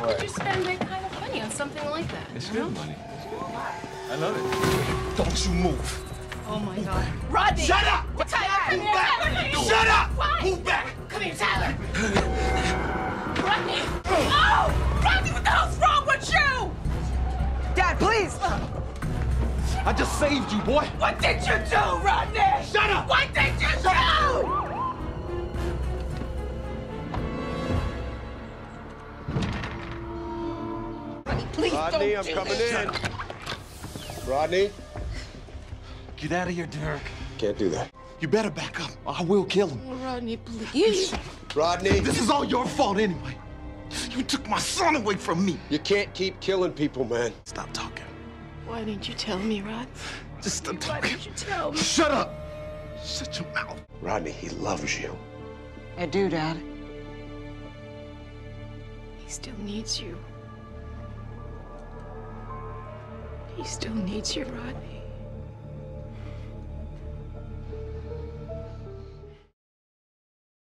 Why would you spend that kind of money on something like that? It's you good know? money. I love it. Don't you move. Oh my God. Rodney! Shut up! Tyler, come here, Tyler! Shut up! Why? Move back! Come here, Tyler! Rodney! Oh! Rodney, what the hell's wrong with you? Dad, please! Uh. I just saved you, boy. What did you do, Rodney? Rodney, please Rodney, don't I'm do coming this. in. Rodney, Get out of here, Derek. can't do that. You better back up. I will kill him. Oh, Rodney, please. Rodney, This is all your fault anyway. You took my son away from me. you can't keep killing people, man. Stop talking. Why didn't you tell me, Rod? Just stop Why talking. didn't you tell me? Shut up. Shut your mouth. Rodney, he loves you. I do, Dad. He still needs you. He still needs you, Rodney.